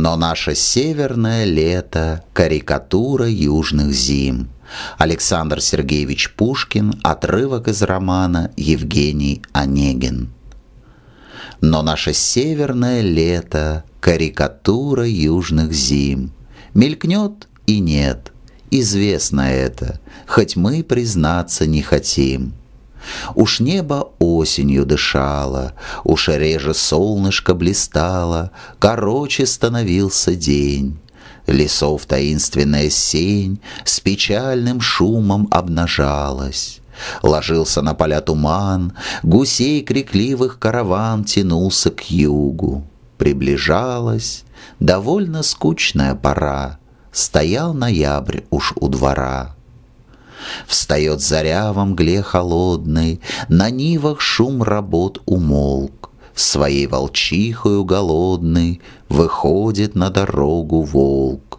Но наше северное лето — карикатура южных зим. Александр Сергеевич Пушкин, отрывок из романа Евгений Онегин. Но наше северное лето — карикатура южных зим. Мелькнет и нет, известно это, хоть мы признаться не хотим. Уж небо осенью дышало, Уж реже солнышко блистало, Короче становился день. Лесов таинственная сень С печальным шумом обнажалась. Ложился на поля туман, Гусей крикливых караван Тянулся к югу. Приближалась довольно скучная пора, Стоял ноябрь уж у двора. Встает заря во мгле холодной, На нивах шум работ умолк. Своей волчихою голодный Выходит на дорогу волк.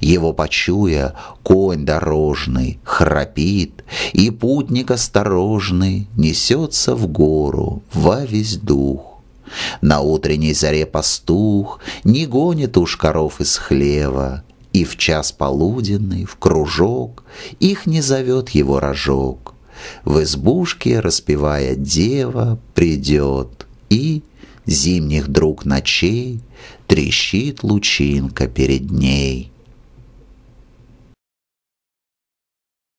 Его почуя, конь дорожный Храпит, и путник осторожный Несется в гору во весь дух. На утренней заре пастух Не гонит уж коров из хлева, и в час полуденный, в кружок, Их не зовет его рожок. В избушке, распевая дева, придет, И зимних друг ночей Трещит лучинка перед ней.